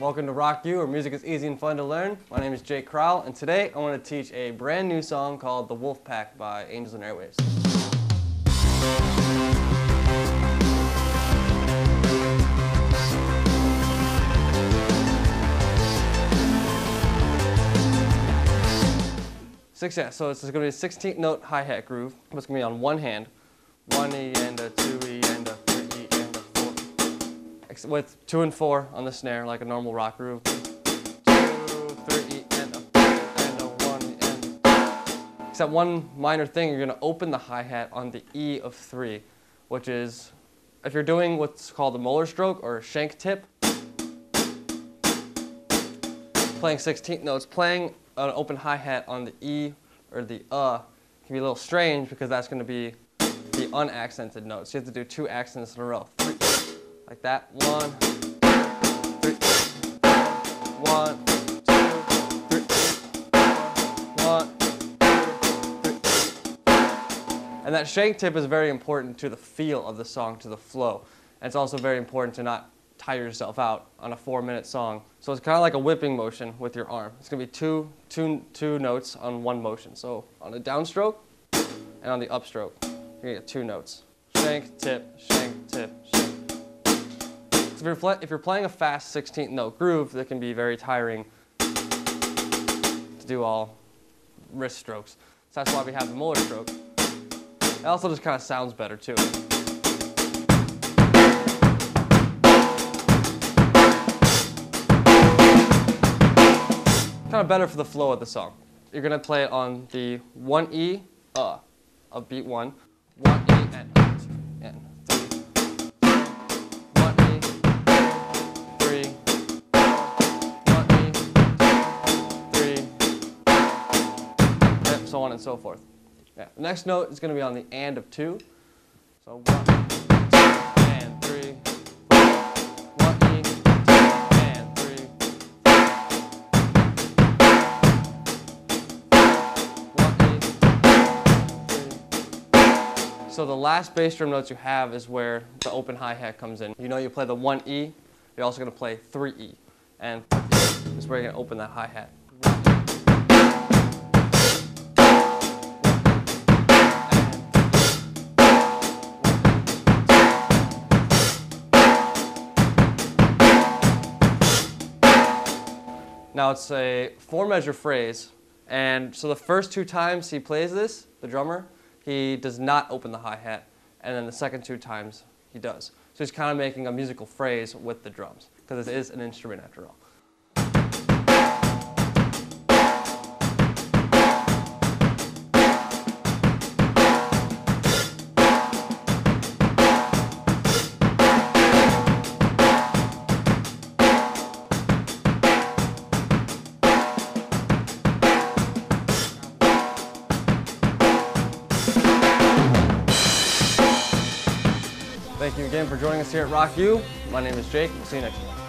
Welcome to Rock U, where music is easy and fun to learn. My name is Jake Crowell, and today I want to teach a brand new song called The Wolf Pack by Angels and Airwaves. Six, yeah, so it's going to be a 16th note hi-hat groove. It's going to be on one hand. One E and a two E and a Ex- With two and four on the snare, like a normal rock groove. Except one minor thing, you're going to open the hi-hat on the E of three, which is, if you're doing what's called a Moeller stroke or a shank tip, playing 16th notes, playing an open hi-hat on the E or the uh can be a little strange because that's going to be the unaccented notes. You have to do two accents in a row. Three, like that. One, three, one, two, three, one, two, three. And that shank tip is very important to the feel of the song, to the flow. And it's also very important to not tire yourself out on a four minute song. So it's kind of like a whipping motion with your arm. It's gonna be two, two, two notes on one motion. So on the downstroke and on the upstroke, you're gonna get two notes. Shank, tip, shank, tip, shank. If you're, if you're playing a fast 16th note groove, that can be very tiring to do all wrist strokes. So that's why we have the Moeller stroke. It also just kind of sounds better too. kind of better for the flow of the song. You're gonna play it on the one E, uh, of beat one, one E and and three, on and so forth. Yeah. The next note is gonna be on the and of two. So one, two, and three, one two, and three. So the last bass drum notes you have is where the open hi-hat comes in. You know you play the one E, you're also gonna play three E. And this is where you're gonna open that hi-hat. Now it's a four measure phrase, and so the first two times he plays this, the drummer, he does not open the hi hat, and then the second two times he does. So he's kind of making a musical phrase with the drums, because it is an instrument after all. Thank you again for joining us here at Rock U. My name is Jake. We'll see you next time.